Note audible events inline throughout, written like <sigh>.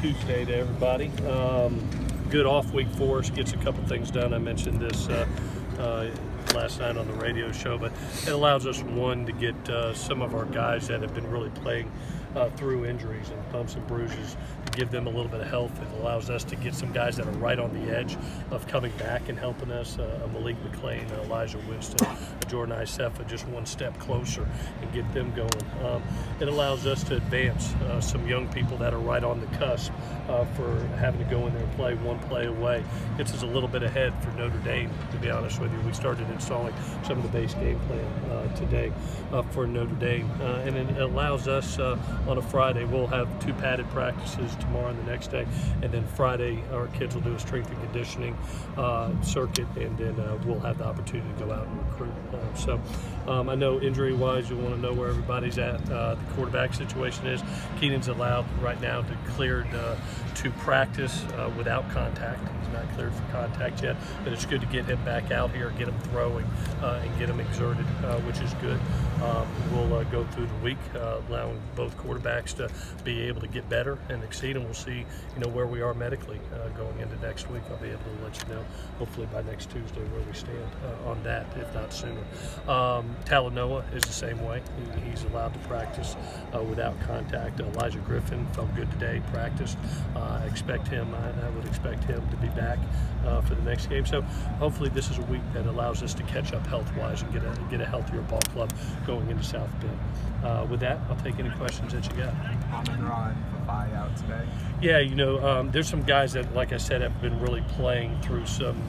Tuesday to everybody. Um, good off week for us. Gets a couple things done. I mentioned this uh, uh, last night on the radio show, but it allows us one to get uh, some of our guys that have been really playing uh, through injuries and bumps and bruises to give them a little bit of health. It allows us to get some guys that are right on the edge of coming back and helping us. Uh, Malik McClain, Elijah Winston, Jordan Iosefa, just one step closer and get them going. Um, it allows us to advance uh, some young people that are right on the cusp uh, for having to go in there and play one play away. Gets us a little bit ahead for Notre Dame, to be honest with you. We started installing some of the base game plan uh, today uh, for Notre Dame, uh, and it allows us on a Friday. We'll have two padded practices tomorrow and the next day, and then Friday our kids will do a strength and conditioning uh, circuit, and then uh, we'll have the opportunity to go out and recruit. Uh, so um, I know injury-wise, you want to know where everybody's at. Uh, the quarterback situation is Kedon's allowed right now to cleared uh, to practice uh, without contact. He's not cleared for contact yet, but it's good to get him back out here, get him throwing, and get him exerted, which is good. Um, we'll go through the week, allowing both quarterbacks quarterbacks to be able to get better and exceed, and we'll see, you know, where we are medically uh, going into next week. I'll be able to let you know, hopefully by next Tuesday, where we stand uh, on that, if not sooner. Um, Talanoa is the same way. He, he's allowed to practice uh, without contact. Elijah Griffin felt good today, practiced. Uh, I expect him, I, I, would expect him to be back uh, for the next game. So hopefully this is a week that allows us to catch up health-wise and get a, get a healthier ball club going into South Bend. Uh, with that, I'll take any questions that you got. out today. Yeah, you know, um, there's some guys that, like I said, have been really playing through some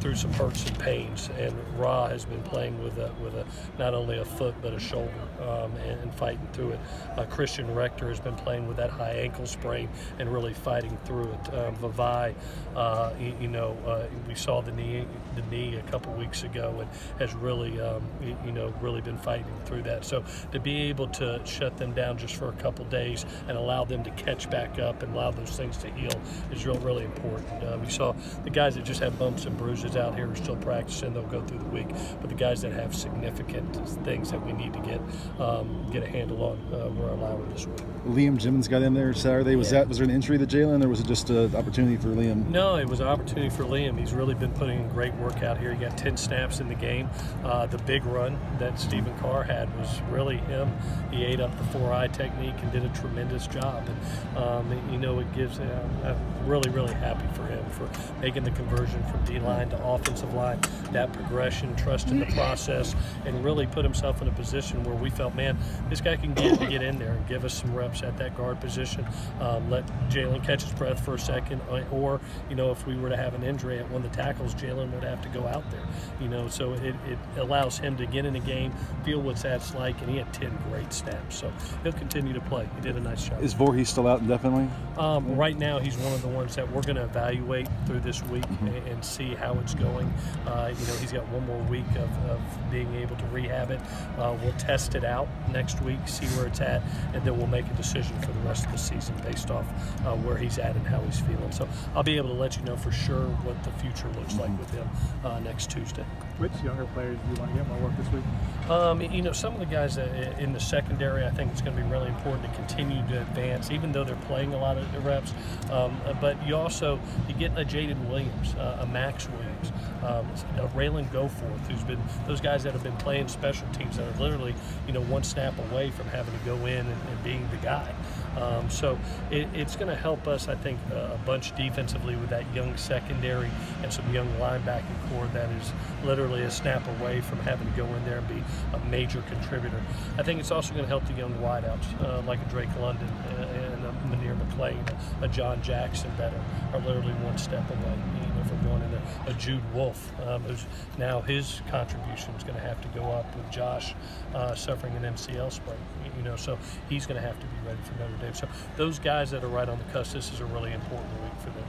through some hurts and pains, and Ra has been playing with a, with a not only a foot but a shoulder um, and, and, fighting through it. Uh, Christian Rector has been playing with that high ankle sprain and really fighting through it. Um, Vavae, uh, you, you, know, uh, we saw the knee the knee a couple weeks ago and has really um, you, you, know really been fighting through that. So to be able to shut them down just for a couple days and allow them to catch back up and allow those things to heal is real really important. We saw the guys that just have bumps and bruises coaches out here are still practicing. They'll go through the week. But the guys that have significant things that we need to get um, get a handle on, uh, we're allowing this week. Liam Jimmons got in there Saturday. Was yeah. that was there an injury to Jalen, or was it just an opportunity for Liam? No, it was an opportunity for Liam. He's really been putting in great work out here. He got 10 snaps in the game. Uh, the big run that Stephen Carr had was really him. He ate up the four-eye technique and did a tremendous job. And um, you know, it gives. Uh, I'm really, really happy for him for making the conversion from D line to offensive line, that progression, trust in the process, and really put himself in a position where we felt, man, this guy can get, get in there and give us some reps at that guard position. Um, let Jalen catch his breath for a second, uh, or, you know, if we were to have an injury at one of the tackles, Jalen would have to go out there, you know, so it, it allows him to get in the game, feel what that's like, and he had 10 great snaps. So he'll continue to play. He did a nice job. Is Vorhees still out indefinitely? Um, right now, he's one of the ones that we're going to evaluate through this week mm -hmm. and, and see how it's going. Uh, you know, he's got one more week of, of being able to rehab it. Uh, we'll test it out next week, see where it's at, and then we'll make a decision for the rest of the season based off uh, where he's at and how he's feeling. So I'll be able to let you know for sure what the future looks like with him uh, next Tuesday. Which younger players do you want to get more work this week? Um, you know, some of the guys in the secondary, I think it's going to be really important to continue to advance, even though they're playing a lot of reps. Um, but you also you get a Jaden Williams, uh, a Max Williams, um, a Ralen Goforth, who's been those guys that have been playing special teams that are literally you know one snap away from having to go in and, and being the guy. Um, so it, it's going to help us, I think, uh, a bunch defensively with that young secondary and some young linebacking core that is literally a snap away from having to go in there and be a major contributor. I think it's also going to help the young wideouts uh, like a Drake London and a Munir McClain, a John Jackson that are, are literally one step away from going into a Jude Wolfe, um, who's now his contribution is going to have to go up with Josh uh, suffering an MCL sprain. You know, so he's going to have to be ready for Notre Dame. So those guys that are right on the cusp, this is a really important week for them.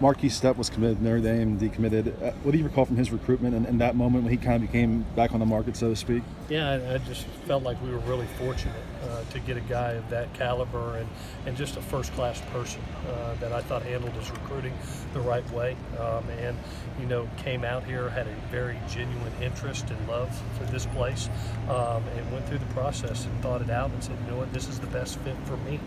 Markese Stepp was committed to Notre Dame, decommitted. Uh, what do you recall from his recruitment and, and, that moment when he kind of became back on the market, so to speak? Yeah, I, just felt like we were really fortunate uh, to get a guy of that caliber and, and just a first-class person uh, that I thought handled his recruiting the right way um, and, you know, came out here, had a very genuine interest and love for this place um, and went through the process and thought it out and said, you know what, this is the best fit for me.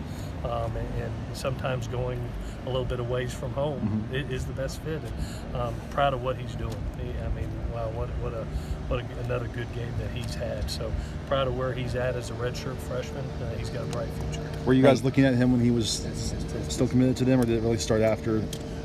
um, and, and sometimes going a little bit of ways from home Mhm. i- is the best fit. And um, proud of what he's doing. He, I mean, wow, what what a what a, another good game that he's had. So proud of where he's at as a redshirt freshman. Uh, he's got a bright future. Were you guys looking at him when he was still committed to them, or did it really start after?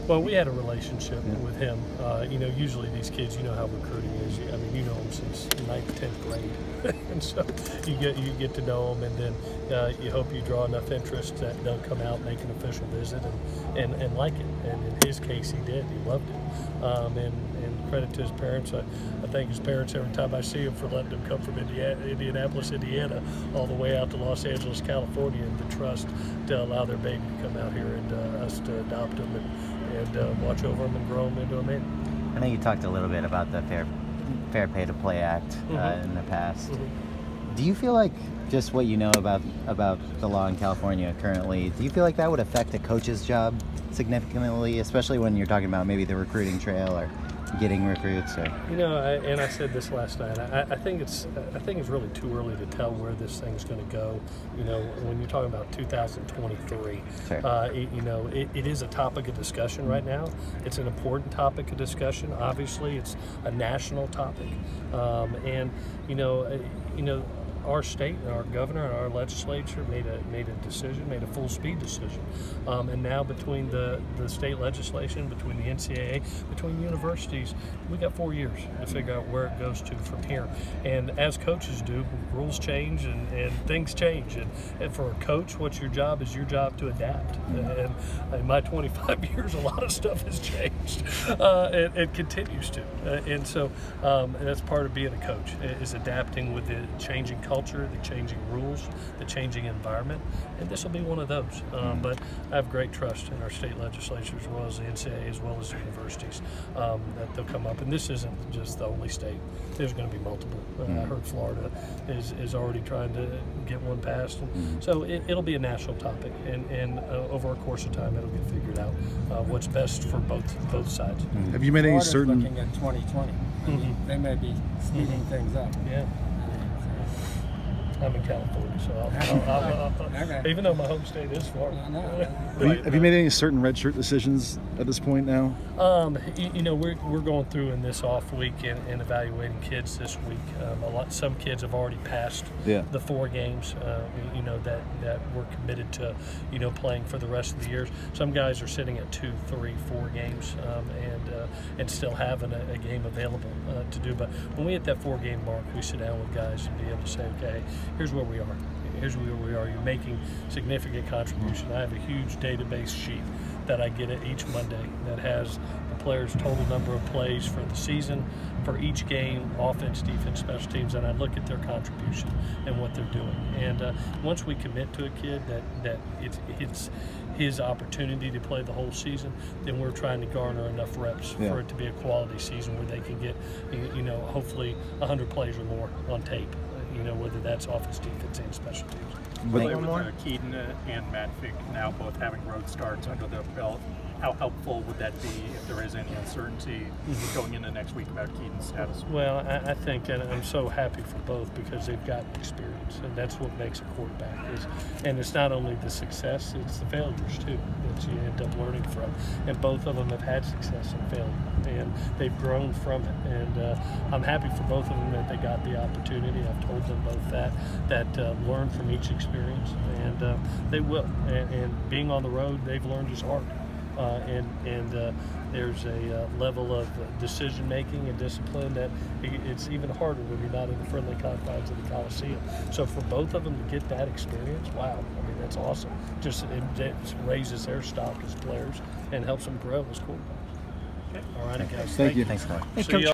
Well, we had a relationship Yeah. with him. Uh, you know, usually these kids, you know how recruiting is. I mean, you know them since ninth, tenth grade, <laughs> and so you get you get to know them, and then uh, you hope you draw enough interest that they'll come out, make an official visit, and, and, and like it. And in his case, he did. He loved it. Um, and, and credit to his parents. I, I thank his parents every time I see him for letting him come from Indiana, Indianapolis, Indiana, all the way out to Los Angeles, California, and the trust to allow their baby to come out here and uh, us to adopt him and, and uh, watch over them and grow them into a man. I know you talked a little bit about the Fair Fair Pay to Play Act uh, Mhm. in the past. Mhm. Do you feel like just what you know about about the law in California currently? Do you feel like that would affect a coach's job significantly, especially when you're talking about maybe the recruiting trail or getting recruits? Or You know, I, and I said this last night. I, I think it's I think it's really too early to tell where this thing's going to go. You know, when you're talking about 2023, Sure. uh, it, you know, it, it is a topic of discussion right now. It's an important topic of discussion. Obviously, it's a national topic, um, and you know, uh, you know. Our state and our governor and our legislature made a made a decision, made a full speed decision, um, and now between the, the state legislation, between the NCAA, between universities, we got four years to figure out where it goes to from here. And as coaches do, rules change and, and things change. And, and for a coach, what's your job is your job to adapt. And in my 25 <laughs> years, a lot of stuff has changed. Uh, and it continues to. Uh, and so um, and that's part of being a coach is adapting with the changing culture, the changing rules, the changing environment. And this will be one of those. Um, but I have great trust in our state legislature as well as the NCAA as well as the universities um, that they'll come up. And this isn't just the only state. There's going to be multiple. Uh, I heard Florida is, is already trying to get one passed. And So it, it'll be a national topic. And, and uh, over a course of time, it'll get figured out uh, what's best for both both sides. Have you made any Florida's certain? looking at 2020. I mean, they may be speeding things up. Yeah. I'm in California, so I'll, I'll, I'll, I'll, Okay. even though my home state is Florida. I know. <laughs> Have you, have you made any certain red shirt decisions at this point now? Um, you, you know, we're, we're going through in this off week and, and evaluating kids this week. Um, a lot, some kids have already passed Yeah. the four games, uh, you know, that, that we're committed to, you know, playing for the rest of the years. Some guys are sitting at two, three, four games um, and uh, and still having a, a game available uh, to do. But when we hit that four game mark, we sit down with guys and be able to say, okay, here's where we are. Here's where we are. You're making significant contribution. I have a huge database sheet that I get at each Monday that has the players' total number of plays for the season, for each game, offense, defense, special teams, and I look at their contribution and what they're doing. And uh, once we commit to a kid that that it's it's his opportunity to play the whole season, then we're trying to garner enough reps Yeah. for it to be a quality season where they can get, you- you know, hopefully 100 plays or more on tape. You know, whether that's offense, defense, and special teams. But- play with uh, Kedon uh, and Matt Fink now both having road starts under their belt. How helpful would that be if there is any uncertainty going into next week about Kedon's status? Well, I, I think, and I'm so happy for both because they've got experience, and that's what makes a quarterback. Is, and it's not only the success; it's the failures too that you end up learning from. And both of them have had success and failure, and they've grown from it. And uh, I'm happy for both of them that they got the opportunity. I've told them both that that uh, learn from each experience, and uh, they will. And, and being on the road, they've learned is hard and and uh, there's a uh, level of decision making and discipline that it's even harder when you're not in the friendly confines of the Coliseum. So for both of them to get that experience, wow! I mean that's awesome. Just it, it raises their stock as players and helps them grow as quarterbacks. All righty, guys. Thank you. thanks, Clark. See ya.